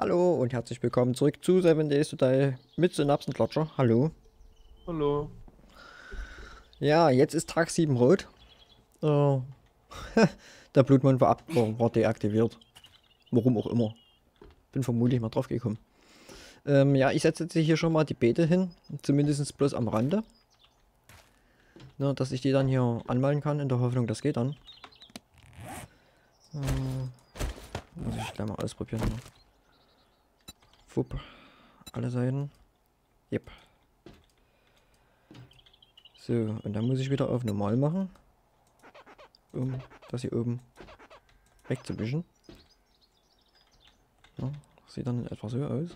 Hallo und herzlich willkommen zurück zu 7 Days to Die mit Synapsenklatscher. Hallo. Hallo. Ja, jetzt ist Tag 7 rot. Äh, der Blutmond war, ab, war, deaktiviert. Warum auch immer. Bin vermutlich mal drauf gekommen. Ähm, ja, ich setze jetzt hier schon mal die Beete hin. Zumindest bloß am Rande. Ne, dass ich die dann hier anmalen kann, in der Hoffnung, das geht dann. Äh, muss ich gleich mal ausprobieren. Ne? Wupp. Alle Seiten. Yep. So, und dann muss ich wieder auf normal machen. Um das hier oben wegzuwischen. Ja, sieht dann etwa so aus.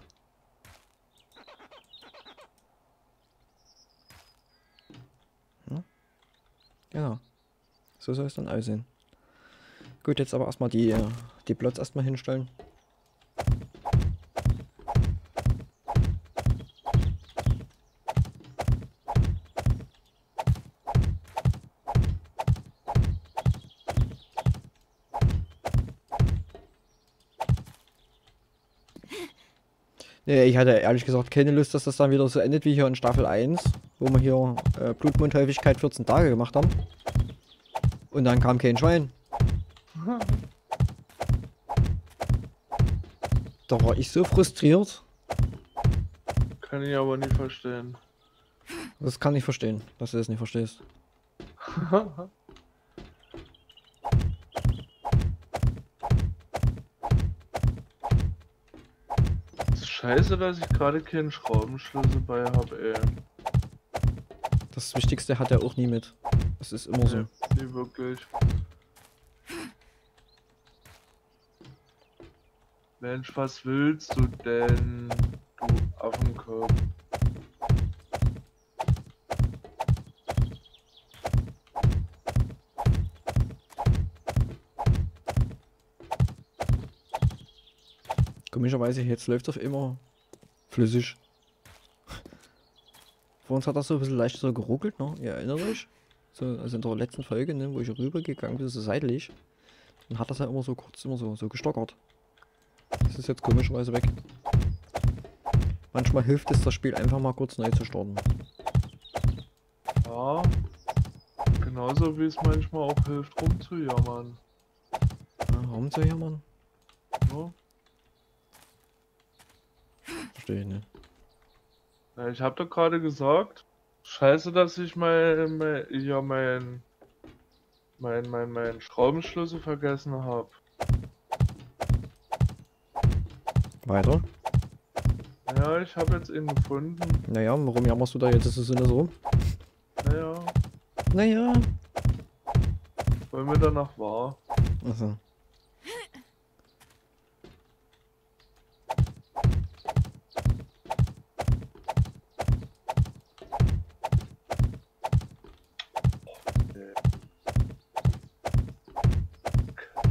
Ja. Genau. So soll es dann aussehen. Gut, jetzt aber erstmal die, die Plots erstmal hinstellen. Nee, ich hatte ehrlich gesagt keine Lust, dass das dann wieder so endet wie hier in Staffel 1, wo wir hier äh, Blutmondhäufigkeit 14 Tage gemacht haben. Und dann kam kein Schwein. Da war ich so frustriert. Kann ich aber nicht verstehen. Das kann ich verstehen, dass du das nicht verstehst. Scheiße, dass ich gerade keinen Schraubenschlüssel bei habe, ey. Das Wichtigste hat er auch nie mit. Das ist immer so. Nee, nee wirklich. Mensch, was willst du denn, du Affenkopf? Komischerweise, jetzt läuft es auf immer flüssig. Vor uns hat das so ein bisschen leicht so geruckelt, ne? Ihr erinnert euch? So, also in der letzten Folge, ne, wo ich rübergegangen bin, so seitlich. Dann hat das ja immer so kurz immer so, so gestockert. Das ist jetzt komischerweise weg. Manchmal hilft es, das Spiel einfach mal kurz neu zu starten. Ja. Genauso wie es manchmal auch hilft, rumzujammern. Ja, rumzujammern? Ja. Verstehe ich nicht. Ja, ich habe doch gerade gesagt, scheiße, dass ich mein, mein ja mein mein mein mein Schraubenschlüssel vergessen habe. Weiter? Ja, ich habe jetzt ihn gefunden. Naja, warum jammerst du da jetzt so so? Naja, Naja. weil mir danach war. Also.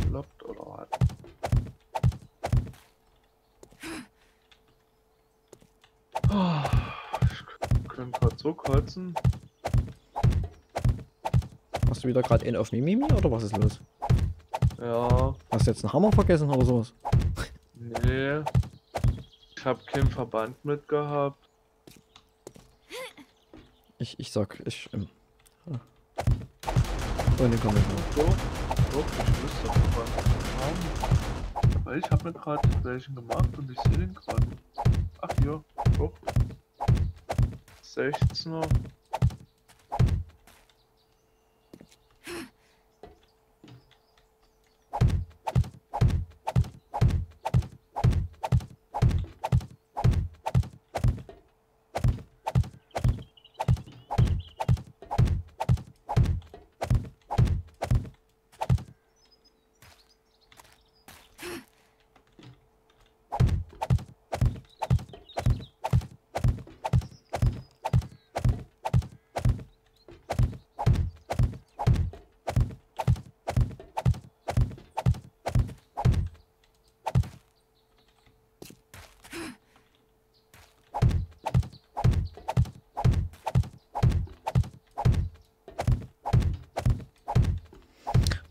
Kloppt oder was? Ah, Ich könnte so kotzen. Hast du wieder gerade einen auf Mimimi oder was ist los? Ja, Hast du jetzt einen Hammer vergessen oder sowas? nee. Ich habe keinen Verband mitgehabt. Ich, ich sag, ich. Ähm, ah. Ohne Kommentar. Doch, doch, ich Verband haben. Weil ich habe mir gerade welchen gemacht und ich sehe den gerade. Ach hier, doch. 16er.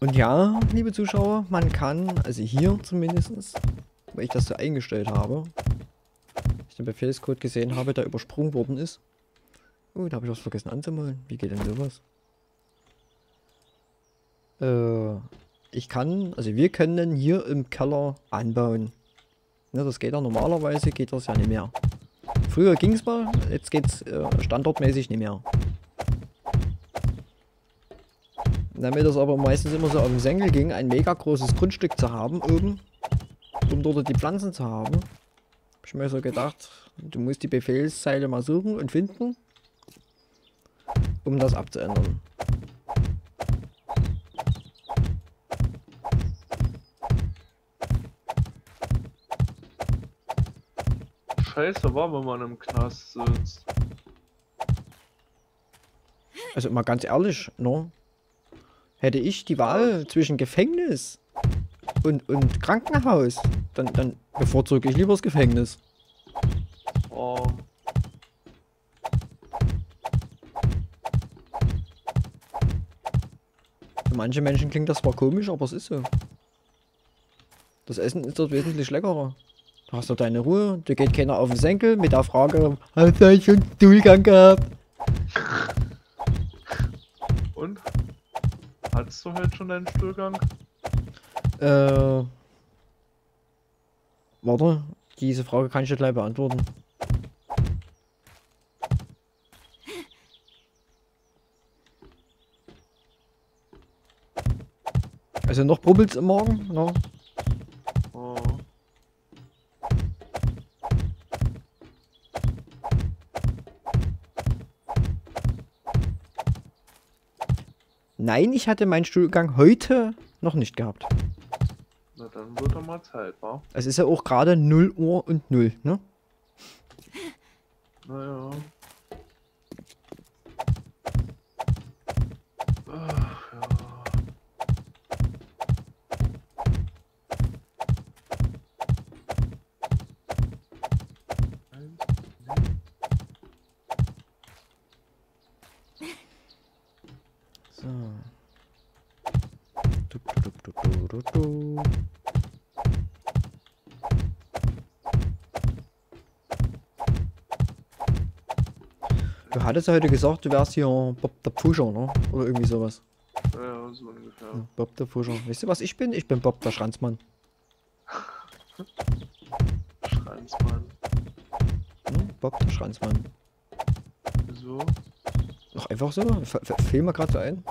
Und ja, liebe Zuschauer, man kann, also hier zumindest, weil ich das so eingestellt habe. Ich den Befehlscode gesehen habe, der übersprungen worden ist. Oh, da habe ich was vergessen anzumalen. Wie geht denn sowas? Äh, ich kann, also wir können hier im Keller anbauen. Ne, das geht ja normalerweise, geht das ja nicht mehr. Früher ging es mal, jetzt geht es äh, standortmäßig nicht mehr. Damit das aber meistens immer so auf dem Senkel ging, ein mega großes Grundstück zu haben oben, um dort die Pflanzen zu haben, habe ich mir so gedacht, du musst die Befehlszeile mal suchen und finden, um das abzuändern. Scheiße, war, wenn man im Knast sitzt. Also mal ganz ehrlich, ne? Hätte ich die Wahl zwischen Gefängnis und, und Krankenhaus, dann, dann bevorzuge ich lieber das Gefängnis. Oh. Für manche Menschen klingt das zwar komisch, aber es ist so. Das Essen ist dort wesentlich leckerer. Du hast dort deine Ruhe, dir geht keiner auf den Senkel mit der Frage, hast du schon einen Stuhlgang gehabt? Und? Hattest du heute schon deinen Stuhlgang? Äh. Warte, diese Frage kann ich dir gleich beantworten. Also noch brubbelt's im Morgen, ne? Oh. Nein, ich hatte meinen Stuhlgang heute noch nicht gehabt. Na dann wird doch mal Zeit, wa? Es ist ja auch gerade 0 Uhr und 0, ne? Naja. Ach ja. Eins, nee. So. Du, du, du, du, hattest ja heute gesagt, du wärst hier Bob der Pusher, ne? Oder irgendwie sowas. Ja, so ungefähr. Ja, Bob der Pusher. Weißt du, was ich bin? Ich bin Bob der Schranzmann. Schranzmann. Ne? Bob der Schranzmann. Wieso? Noch einfach so? F f- Fiel mir gerade so ein.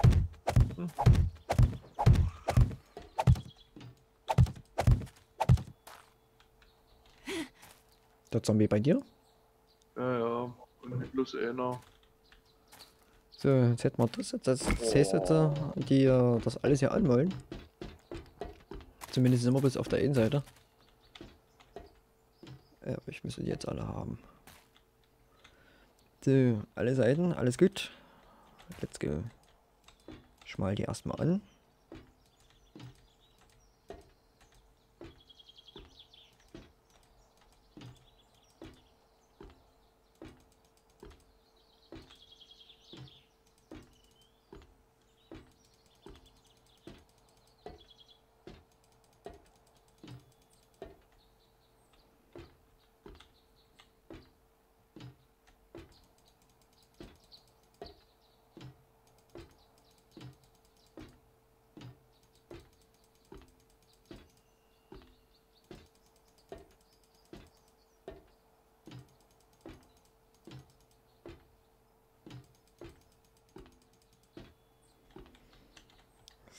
Der Zombie bei dir? Ja, ja. Und plus einer. So, jetzt hätten wir das jetzt. Siehst du jetzt, die äh, das alles hier anmalen. Zumindest immer bis auf der Innenseite. Ja, aber ich müsste die jetzt alle haben. So, alle Seiten, alles gut. Let's go. Ich mal die erstmal an.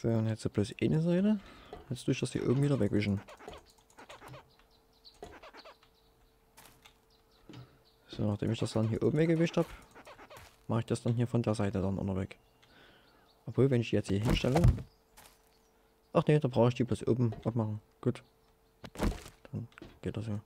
So, und jetzt bloß eine Seite. Jetzt durch das hier oben wieder wegwischen. So, nachdem ich das dann hier oben weggewischt habe, mache ich das dann hier von der Seite dann auch noch weg. Obwohl, wenn ich die jetzt hier hinstelle... Ach nee, da brauche ich die bloß oben abmachen. Gut. Dann geht das ja.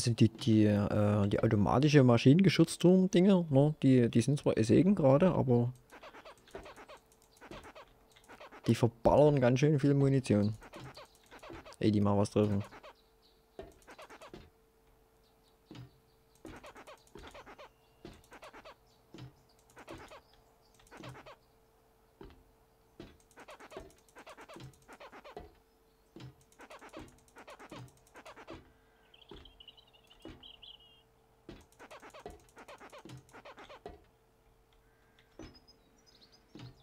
Also die, die, äh, die automatische Maschinengeschützturm-Dinger, ne, die, die sind zwar Segen gerade, aber die verballern ganz schön viel Munition. Ey, die mal was treffen.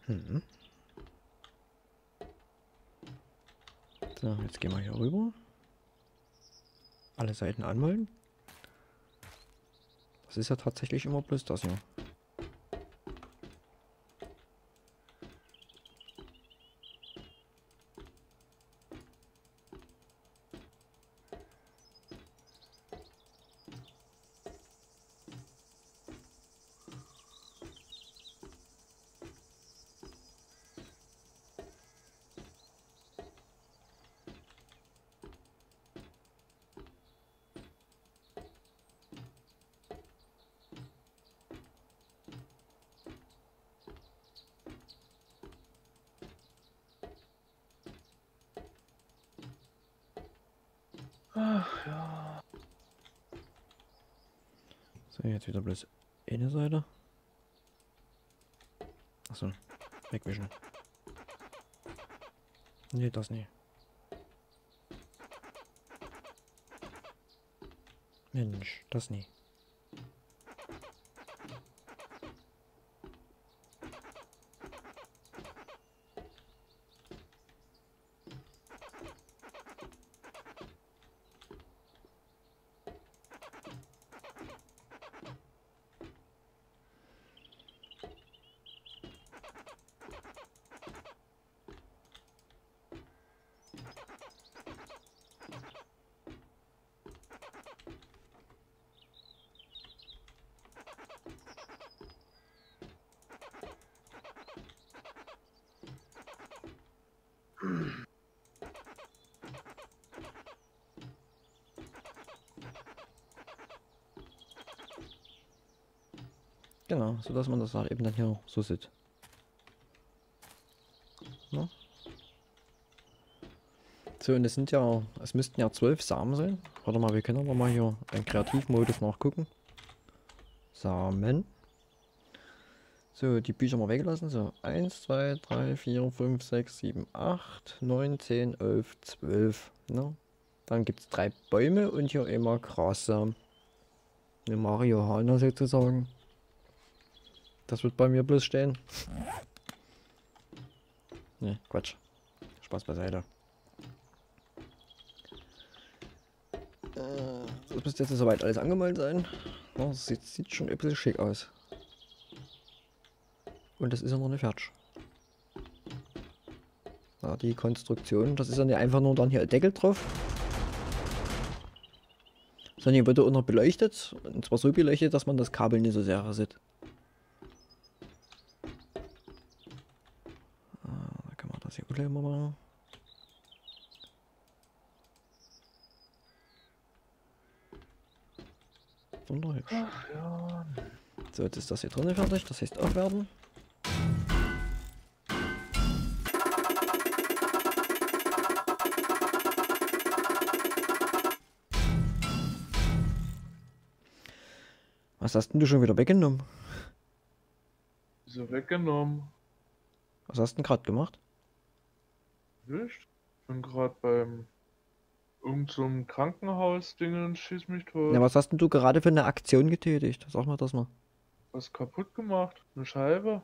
Mhm. So, jetzt gehen wir hier rüber. Alle Seiten anmalen. Das ist ja tatsächlich immer bloß das hier. Ach ja. So, jetzt wieder bloß eine Seite. Achso, wegwischen. Nee, das nicht. Mensch, das nie. Genau, so dass man das halt eben dann hier so sieht. Ne? So, und es sind ja, es müssten ja zwölf Samen sein. Warte mal, wir können aber mal hier einen Kreativmodus nachgucken. Samen. So, die Bücher mal weglassen. So, 1, 2, 3, 4, 5, 6, 7, 8, 9, 10, 11, 12. Ne? Dann gibt es drei Bäume und hier immer Grassamen. Eine Marihuana sozusagen. Das wird bei mir bloß stehen. Ne, Quatsch. Spaß beiseite. Äh, das müsste jetzt soweit alles angemalt sein. Ja, das sieht, sieht schon ein bisschen schick aus. Und das ist ja noch nicht fertig. Ja, die Konstruktion, das ist ja nicht einfach nur dann hier ein Deckel drauf. Sondern hier wird er auch noch beleuchtet. Und zwar so beleuchtet, dass man das Kabel nicht so sehr sieht. Gleich mal machen. Wunderhübsch. Ach ja. So, jetzt ist das hier drinnen fertig, das heißt aufwerten. Was hast denn du schon wieder weggenommen? Wieso weggenommen? Was hast du denn gerade gemacht? Nicht? Ich bin gerade beim irgend so einem Krankenhaus-Ding und schieß mich tot. Ja, was hast denn du gerade für eine Aktion getätigt? Sag mal das mal. Was kaputt gemacht? Eine Scheibe?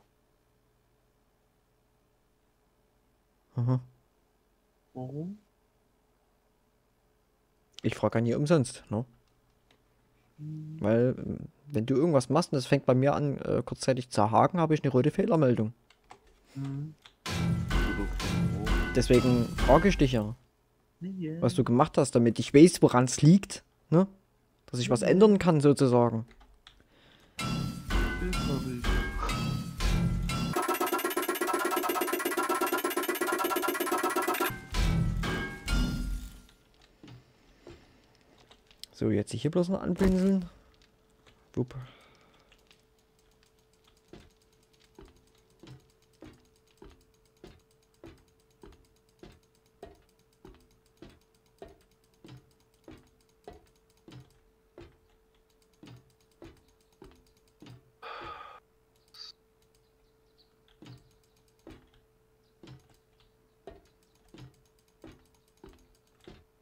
Aha. Warum? Ich frage ja nie umsonst, ne? Hm. Weil, wenn du irgendwas machst und es fängt bei mir an, äh, kurzzeitig zu haken, habe ich eine rote Fehlermeldung. Hm. Deswegen frage ich dich ja, was du gemacht hast, damit ich weiß, woran es liegt, ne? Dass ich was Mhm. ändern kann, sozusagen. So, jetzt hier bloß noch anpinseln. Wupp.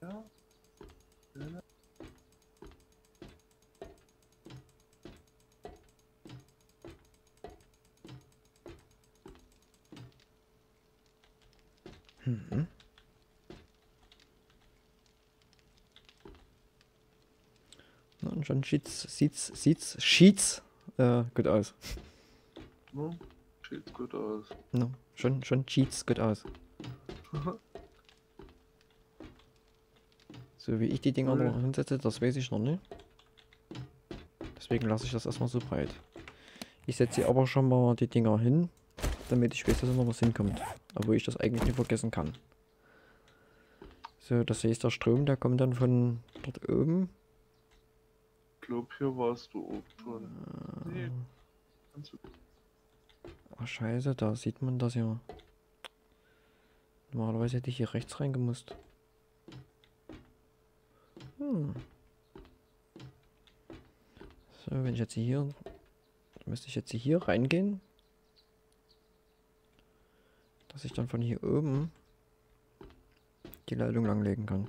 Ja. Schöne. Mhm. Schon sieht's, sieht's, sieht's, sieht's äh, gut aus. No, sieht's gut aus. No, schon, schon sieht's gut aus. So wie ich die Dinger noch hinsetze, das weiß ich noch nicht. Deswegen lasse ich das erstmal so breit. Ich setze aber schon mal die Dinger hin, damit ich weiß, dass noch was hinkommt. Obwohl ich das eigentlich nicht vergessen kann. So, das hier ist der Strom, der kommt dann von dort oben. Ich glaub, hier warst du oben schon. Nee. Kannst du Ach scheiße, da sieht man das ja. Normalerweise hätte ich hier rechts reingemusst. Hm. So, wenn ich jetzt hier... Müsste ich jetzt hier reingehen. Dass ich dann von hier oben die Leitung langlegen kann.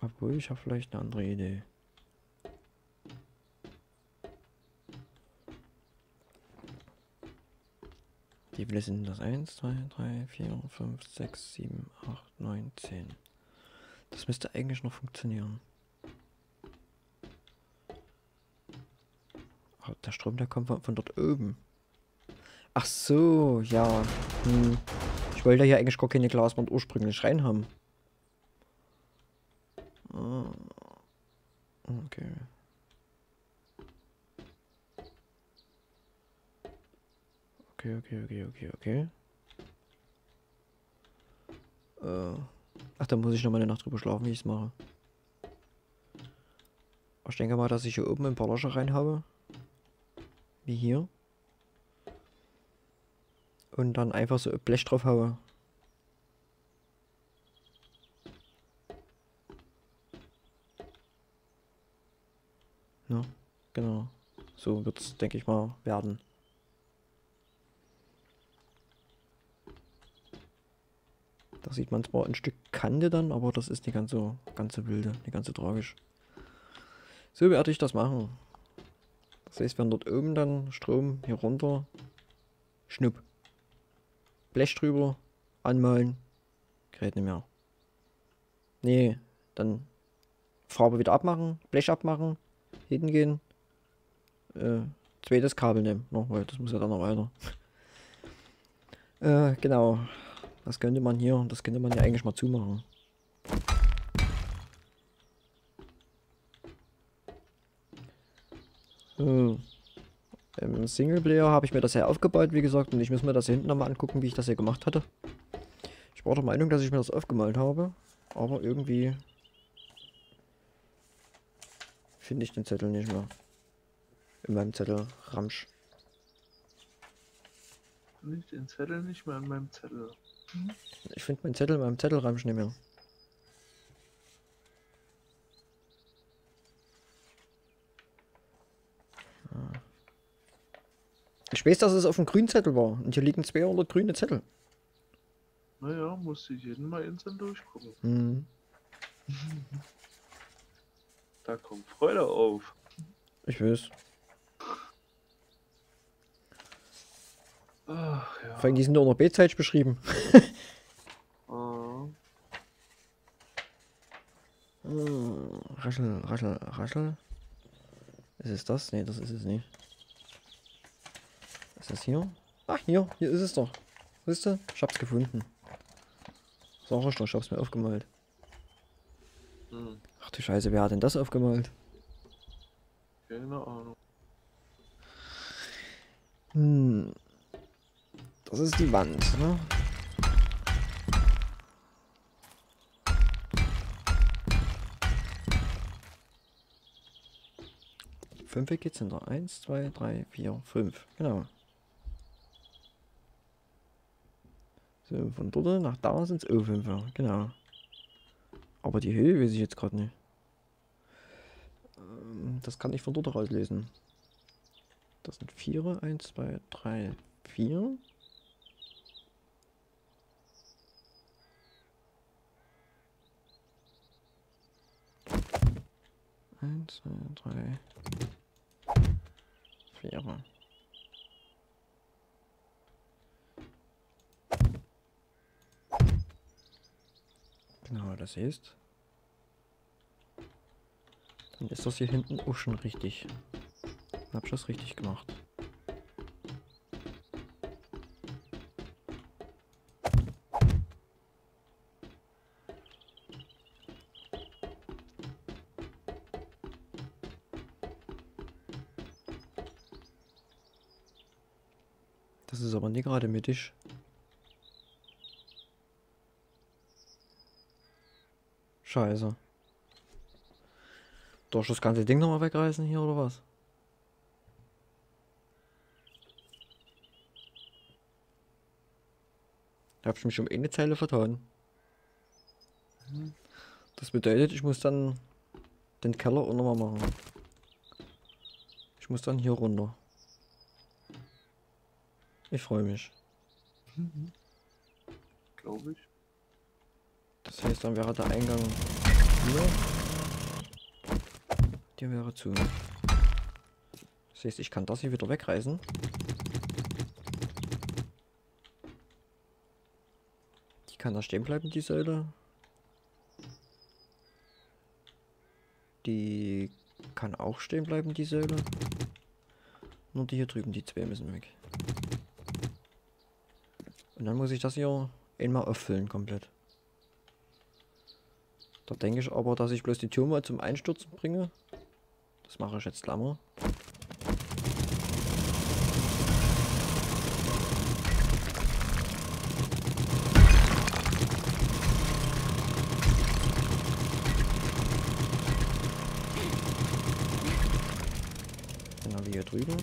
Obwohl, ich habe vielleicht eine andere Idee. Wie viele sind das? 1, 2, 3, 4, 5, 6, 7, 8, 9, 10. Das müsste eigentlich noch funktionieren. Aber der Strom, der kommt von, von dort oben. Ach so, ja. Hm. Ich wollte ja eigentlich gar keine Glaswand ursprünglich rein haben. Ah. Okay. Okay, okay, okay, okay, okay. Äh. Ach, da muss ich noch mal eine Nacht drüber schlafen, wie ich es mache. Ich denke mal, dass ich hier oben ein paar Löcher rein habe. Wie hier. Und dann einfach so Blech drauf haue. Ja, genau. So wird es, denke ich mal, werden. Da sieht man zwar ein Stück Kante dann, aber das ist nicht ganz so, ganz so wilde, nicht ganz so tragisch. So werde ich das machen. Das heißt, wenn dort oben dann Strom hier runter, schnupp. Blech drüber, anmalen, gerät nicht mehr. Nee, dann Farbe wieder abmachen, Blech abmachen, hingehen, äh, zweites Kabel nehmen, noch, weil das muss ja dann noch weiter. äh, genau. Das könnte man hier, das könnte man ja eigentlich mal zumachen. So. Im Singleplayer habe ich mir das ja aufgebaut, wie gesagt, und ich muss mir das hier hinten nochmal angucken, wie ich das hier gemacht hatte. Ich war der Meinung, dass ich mir das aufgemalt habe, aber irgendwie finde ich den Zettel nicht mehr. In meinem Zettel Ramsch. nicht den Zettel nicht mehr an meinem Zettel. Ich finde meinen Zettel in meinem Zettelramsch nicht mehr. Ah. Ich weiß, dass es auf dem grünen Zettel war. Und hier liegen 200 grüne Zettel. Naja, musste ich jeden mal einzeln durchgucken. Hm. Da kommt Freude auf. Ich weiß. Ach ja. Vor allem, die sind nur noch B-Zeit beschrieben. Ah, Hm, Raschel, raschel, raschel. Ist es das? Nee, das ist es nicht. Ist das hier? Ach, hier. Hier ist es doch. Siehst du? Ich hab's gefunden. Sag ich doch, ich hab's mir aufgemalt. hm, Ach du Scheiße, wer hat denn das aufgemalt? keine Ahnung. Hm. Das ist die Wand, ne? Fünf geht's hinter. Eins, zwei, drei, vier, fünf. Genau. So, von dort nach da sind es auch fünf. Genau. Aber die Höhe weiß ich jetzt gerade nicht. Ähm, Das kann ich von dort rauslesen. Das sind Vierer. Eins, zwei, drei, vier. Eins, zwei, drei, Wäre. Genau, das ist. Dann ist das hier hinten auch schon richtig. Dann hab ich das richtig gemacht. Gerade mittig. Scheiße. Durch das ganze Ding nochmal wegreißen hier oder was? Hab ich mich um eine Zeile vertan. Das bedeutet, ich muss dann den Keller auch nochmal machen. Ich muss dann hier runter. Ich freue mich. Glaube ich. Das heißt, dann wäre der Eingang hier. Der wäre zu. Das heißt, ich kann das hier wieder wegreißen. Die kann da stehen bleiben, die Säule. Die kann auch stehen bleiben, die Säule. Nur die hier drüben, die zwei müssen weg. Und dann muss ich das hier einmal auffüllen komplett. Da denke ich aber, dass ich bloß die Tür mal zum Einstürzen bringe. Das mache ich jetzt lange. Genau wie hier drüben.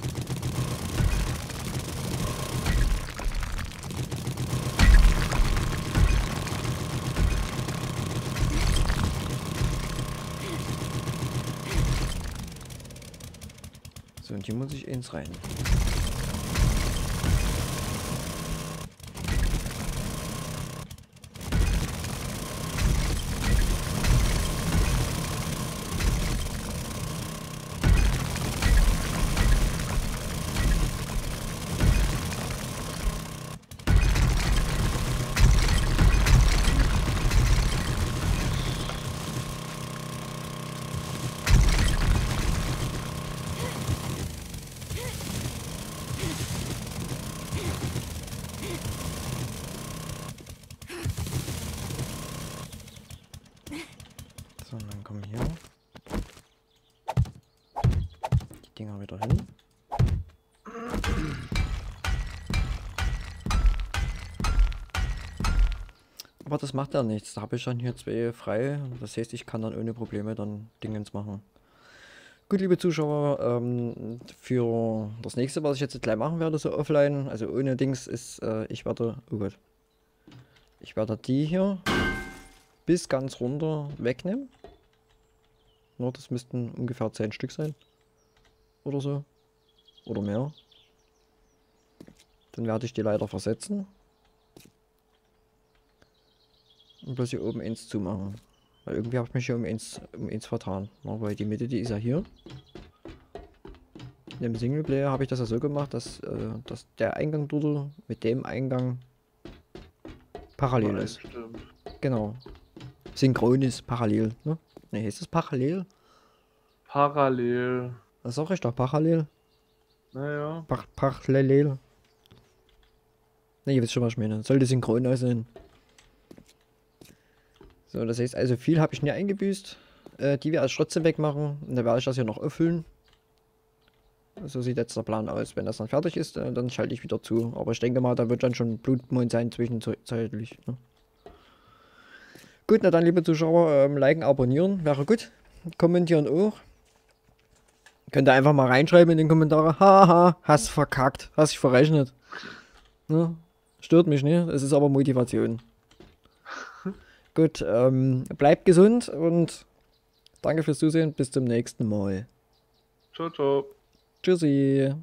Hier muss ich ins rein. Aber das macht ja nichts. Da habe ich dann hier zwei frei. Das heißt, ich kann dann ohne Probleme dann Dingens machen. Gut, liebe Zuschauer, ähm, für das nächste, was ich jetzt gleich machen werde, so offline, also ohne Dings, ist, äh, ich werde, oh Gott, ich werde die hier bis ganz runter wegnehmen. Nur, das müssten ungefähr 10 Stück sein. Oder so. Oder mehr. Dann werde ich die leider versetzen. Und bloß hier oben eins zumachen. Weil irgendwie habe ich mich hier um eins, um eins vertan. Na, weil die Mitte, die ist ja hier. In dem Singleplayer habe ich das ja so gemacht, dass, äh, dass der Eingang dort mit dem Eingang parallel ist. Stimmt. Genau. Synchron ist parallel, ne? Ne, ist es parallel? Parallel. Das ist auch richtig, parallel. Naja. Par parallel. Ne, ihr wisst schon, was ich meine. Sollte synchron aussehen. So, das heißt also, viel habe ich nie eingebüßt. Äh, die wir als trotzdem wegmachen. Und dann werde ich das hier noch auffüllen. So sieht jetzt der Plan aus. Wenn das dann fertig ist, äh, dann schalte ich wieder zu. Aber ich denke mal, da wird dann schon Blutmond sein zwischenzeitlich. Ne? Gut, na dann, liebe Zuschauer, ähm, liken, abonnieren, wäre gut. Kommentieren auch. Könnt ihr einfach mal reinschreiben in den Kommentare. Haha, hast verkackt, hast dich verrechnet. Ne? Stört mich nicht, es ist aber Motivation. Gut, ähm, bleibt gesund und danke fürs Zusehen. Bis zum nächsten Mal. Ciao, ciao. Tschüssi.